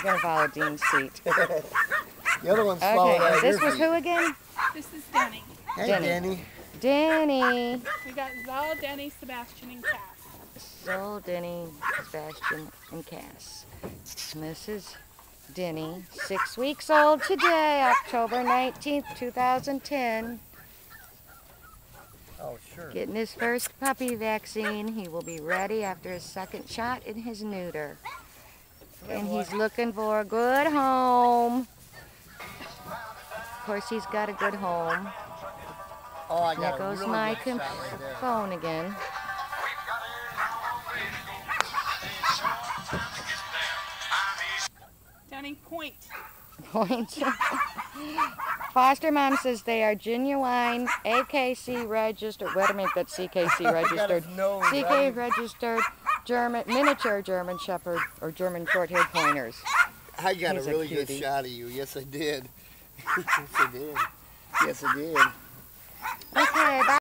He's gonna follow Dean's seat. the other one's following Okay, this was feet. who again? This is Denny. Hey, Denny. Danny. Denny. We got Zal, Denny, Sebastian, and Cass. Sol, Denny, Sebastian, and Cass. And this is Denny, six weeks old today, October 19th, 2010. Oh, sure. Getting his first puppy vaccine. He will be ready after his second shot in his neuter. And he's looking for a good home. Of course, he's got a good home. Oh, I got a goes really my com- right there. phone again. Denny, point. Point. Foster mom says they are genuine AKC registered. Wait a minute, that's CKC registered. his nose, CK registered German miniature German Shepherd or German short-haired pointers. I got He's a a really good shot of you. Yes, I did. yes, I did. Yes, I did. Okay, bye.